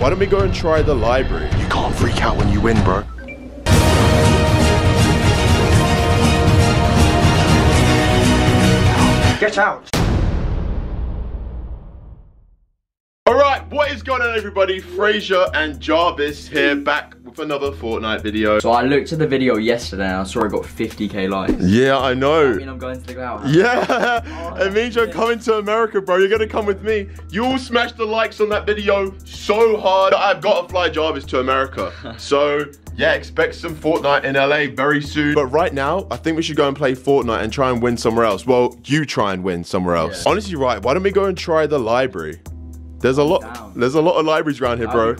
Why don't we go and try the library? You can't freak out when you win, bro. Get out. Alright, what is going on everybody? Fraser and Jarvis here back with another Fortnite video. So I looked at the video yesterday and I saw it got 50k likes. Yeah, I know. I mean, I'm going to the cloud. Yeah, Oh, it means you're coming to America, bro. You're gonna come with me. You all smash the likes on that video so hard. I've got to fly Jarvis to America. so yeah, expect some Fortnite in LA very soon. But right now, I think we should go and play Fortnite and try and win somewhere else. Well, you try and win somewhere else. Yeah. Honestly, right? Why don't we go and try the library? There's a lot. Down. There's a lot of libraries around here, bro.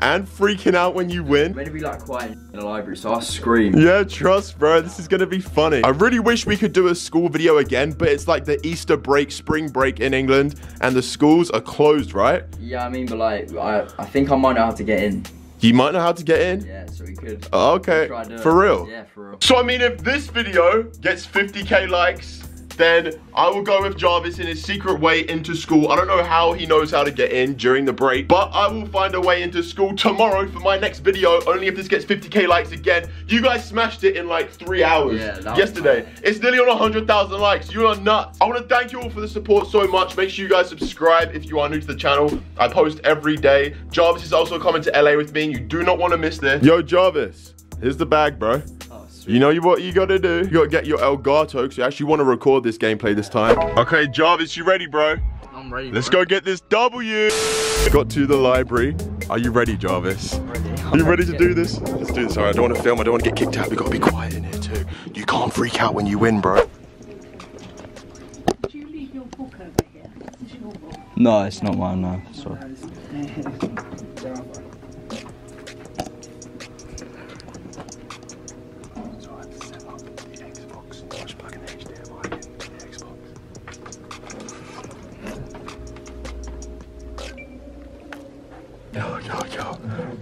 And freaking out when you win. Maybe be like quiet in the library, so I'll scream. Yeah, trust, bro. This is gonna be funny. I really wish we could do a school video again, but it's like the Easter break, spring break in England, and the schools are closed, right? Yeah, I mean, but like, I, I think I might know how to get in. You might know how to get in. Yeah, so we could. Oh, okay, for real. Yeah, for real. So I mean, if this video gets 50k likes, then I will go with Jarvis in his secret way into school. I don't know how he knows how to get in during the break, but I will find a way into school tomorrow for my next video. Only if this gets 50k likes again. You guys smashed it in like three hours Yeah, yesterday. It's nearly on 100,000 likes. You are nuts. I want to thank you all for the support so much. Make sure you guys subscribe if you are new to the channel. I post every day. Jarvis is also coming to LA with me. and You do not want to miss this. Yo, Jarvis, here's the bag, bro. Sweet. You know you- what you gotta do? You gotta get your Elgato because you actually want to record this gameplay this time. Okay, Jarvis, you ready, bro? I'm ready. Let's bro. go get this W. Got to the library. Are you ready, Jarvis? Ready. Are you ready to do this? Let's do this. All right, I don't want to film. I don't want to get kicked out. We gotta be quiet in here too. You can't freak out when you win, bro. Do you leave your book over here? Is your book? No, it's not mine, no. Sorry.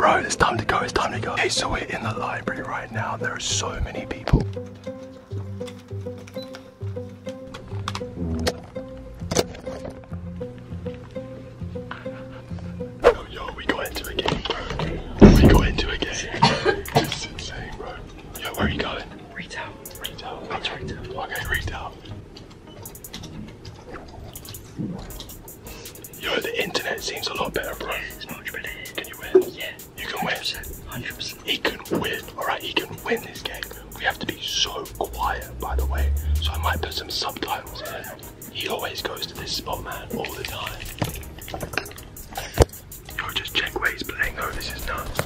Bro, it's time to go, it's time to go. Okay, so we're in the library right now. There are so many people. So quiet, by the way. So I might put some subtitles in. He always goes to this spot, man, all the time. Yo, just check where he's playing. Oh, this is nuts.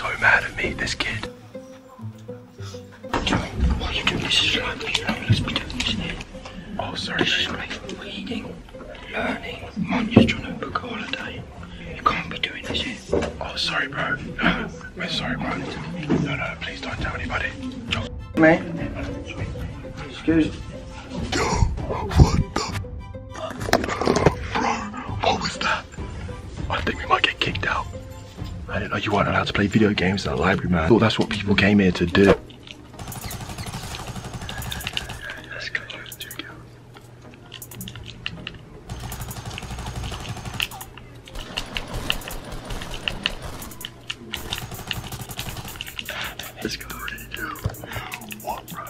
There who's so mad at me, this kid. What are you doing? This is like me. No, let's be doing this here. Oh, sorry. This is like for reading, learning. Mum, you're trying to book a holiday. You can't be doing this here. Oh, sorry, bro. No, we're sorry, bro. No, no, please don't tell anybody. Yo, Mate. Excuse Yo, what the Bro, what was that? I think we might get kicked out. I didn't know you weren't allowed to play video games in the library, man. I thought that's what people came here to do. Let's go. Yo. What, bro?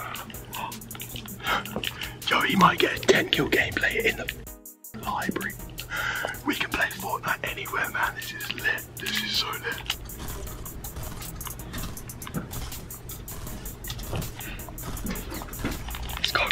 Yo, he might get a 10 kill gameplay in the library. We can play Fortnite anywhere, man. This is lit. This is so lit. Let's go.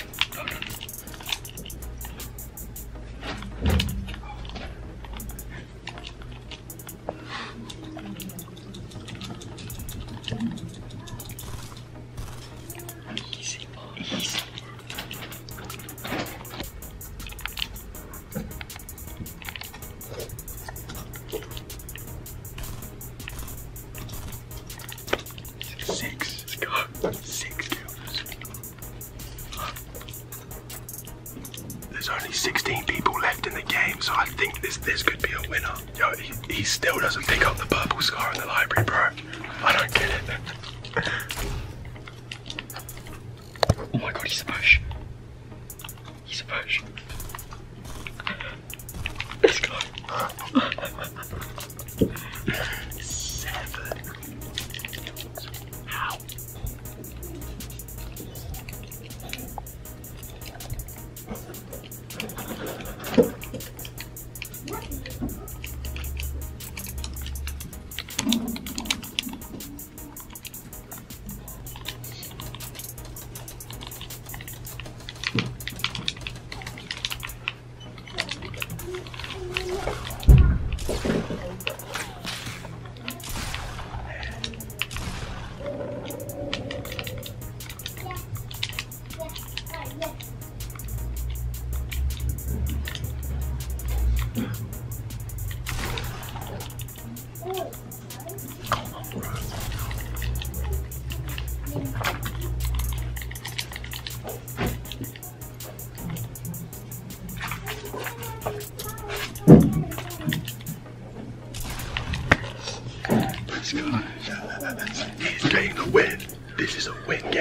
Six. Six kills. There's only 16 people left in the game, so I think this this could be a winner. Yo, he, he still doesn't pick up the purple scar in the library, bro. I don't get it. oh my god, he's a push. He's a push. Let's go.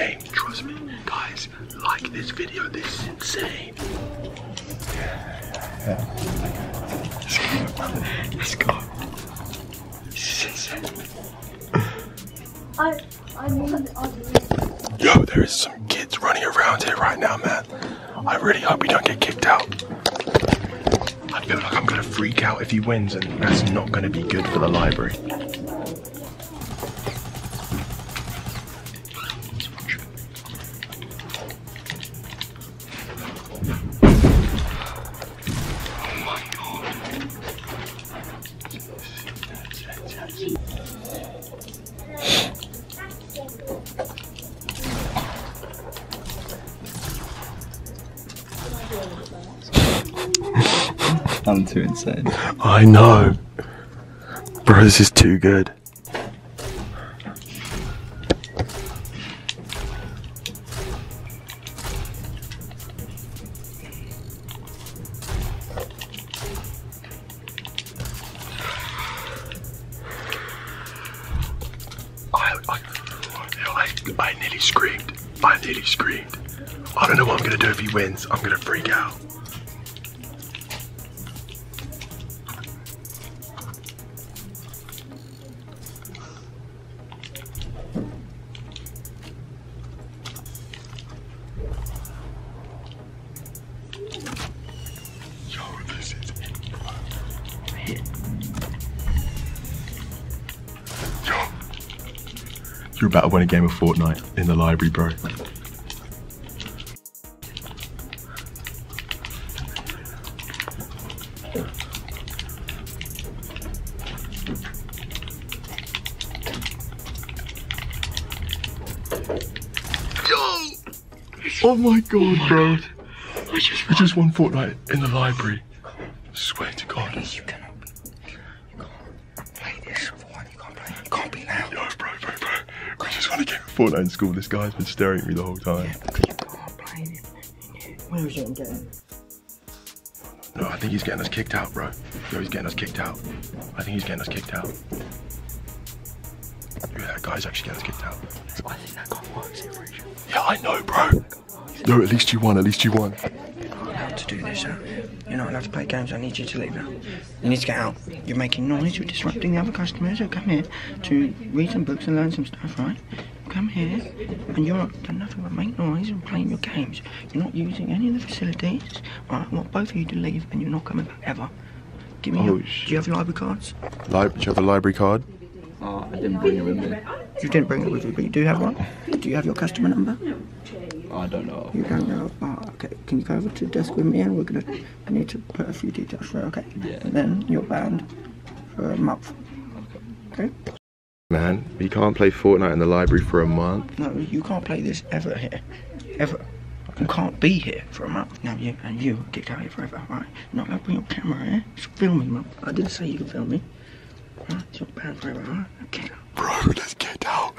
Game. Trust me. Guys, like this video. This is insane. Let's go. This is insane. I, I mean, Yo, there is some kids running around here right now, man. I really hope we don't get kicked out. I feel like I'm gonna freak out if he wins, and that's not gonna be good for the library. Too insane. I know. Bro, this is too good. I, I, nearly screamed. I nearly screamed. I don't know what I'm gonna do if he wins. I'm gonna freak out. You're about to win a game of Fortnite in the library, bro. Yo! Oh my god, oh bro. I just, I just won Fortnite in the library. Swear to God. Fortnite in school. This guy's been staring at me the whole time. Yeah, because you can't play it. Where is it getting? No, I think he's getting us kicked out, bro. Yo, he's getting us kicked out. I think he's getting us kicked out. Yeah, that guy's actually getting us kicked out. I think that guy works here, Rachel. Yeah, I know, bro. Yo, at least you won. At least you won. You're not allowed to do this, huh? You're not allowed to play games. I need you to leave now. You need to get out. You're making noise. You're disrupting the other customers who come here to read some books and learn some stuff, right? Come here, and you're not done nothing but make noise and playing your games. You're not using any of the facilities. Right? I want both of you to leave, and you're not coming back ever. Give me Oh, your. sh- Do you have your library cards? Li- do you have a library card? Oh, I didn't bring it with me. You didn't bring it with you, but you do have one. Do you have your customer number? I don't know. You don't know. Oh, okay. Can you go over to the desk with me and we're gonna I need to put a few details through, okay? Yeah. And then you're banned for a month. Okay? Man, you can't play Fortnite in the library for a month. No, you can't play this ever here. Ever. You can't be here for a month. Now you and you are kicked out here forever, right? No, I'll bring your camera here. Just film me, mum. I didn't say you could film me. Right? You're banned forever, right? Kick out. Bro, let's get out.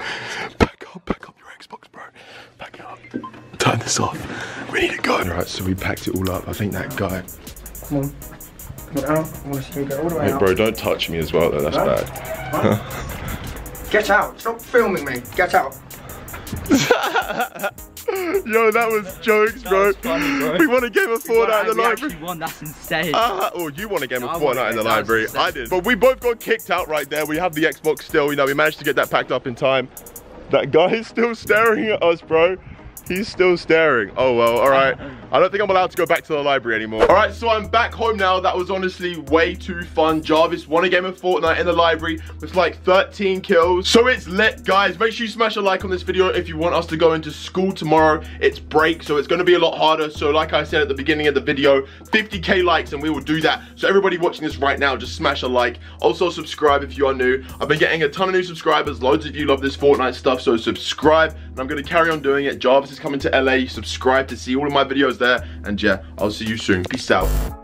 Back up, back up your Xbox, bro. Back it up. Turn this off. We need to go. Right, so we packed it all up. I think that guy. Come on. Get out. I want to see you go all the way Hey, out. bro, don't touch me as well, though. That's Huh? bad. Get out. Stop filming me. Get out. Yo, that was jokes, bro. was funny, bro. We won a game of Fortnite in the we library. actually won, that's insane. Uh, oh, you won a game of I won a Fortnite in the game, that was library. I did. But we both got kicked out right there. We have the Xbox still. You know, we managed to get that packed up in time. That guy is still staring at us, bro. He's still staring. Oh, well, all right. I don't think I'm allowed to go back to the library anymore. All right, so I'm back home now. That was honestly way too fun. Jarvis won a game of Fortnite in the library with like 13 kills. So it's lit, guys. Make sure you smash a like on this video if you want us to go into school tomorrow. It's break, so it's going to be a lot harder. So like I said at the beginning of the video, 50k likes and we will do that. So everybody watching this right now, just smash a like. Also subscribe if you are new. I've been getting a ton of new subscribers. Loads of you love this Fortnite stuff, so subscribe. And I'm going to carry on doing it. Jarvis is coming to LA. Subscribe to see all of my videos there. And yeah, I'll see you soon. Peace out.